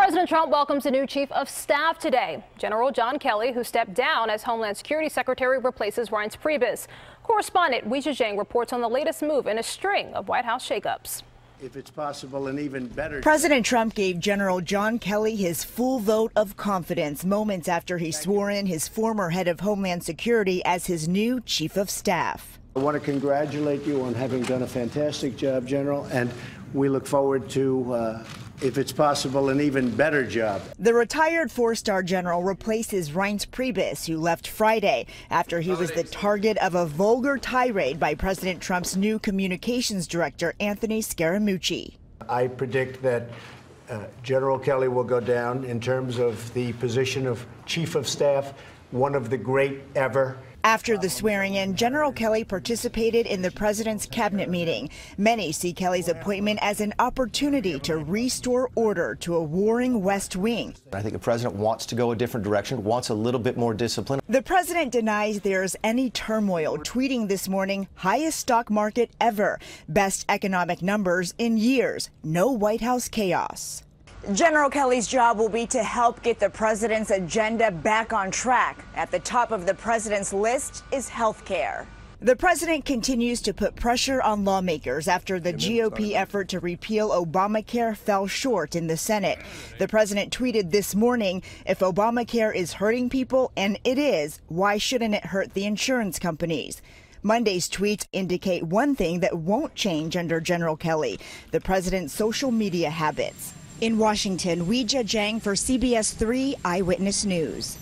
President Trump welcomes a new chief of staff today. General John Kelly, who stepped down as Homeland Security Secretary, replaces Reince Priebus. Correspondent Weijia Jiang reports on the latest move in a string of White House shakeups. If it's possible, an even better. President Trump gave General John Kelly his full vote of confidence moments after he swore in his former head of Homeland Security as his new chief of staff. I want to congratulate you on having done a fantastic job, General, and we look forward to, uh, if it's possible, an even better job. The retired four-star general replaces Reince Priebus, who left Friday after he was the target of a vulgar tirade by President Trump's new communications director, Anthony Scaramucci. I predict that uh, General Kelly will go down in terms of the position of chief of staff, one of the great ever. After the swearing in, General Kelly participated in the president's cabinet meeting. Many see Kelly's appointment as an opportunity to restore order to a warring West Wing. I think the president wants to go a different direction, wants a little bit more discipline. The president denies there's any turmoil, tweeting this morning, highest stock market ever, best economic numbers in years, no White House chaos. General Kelly's job will be to help get the president's agenda back on track. At the top of the president's list is health care. The president continues to put pressure on lawmakers after the GOP effort to repeal Obamacare fell short in the Senate. The president tweeted this morning if Obamacare is hurting people, and it is, why shouldn't it hurt the insurance companies? Monday's tweets indicate one thing that won't change under General Kelly the president's social media habits. In Washington, Weijia Jiang for CBS 3 Eyewitness News.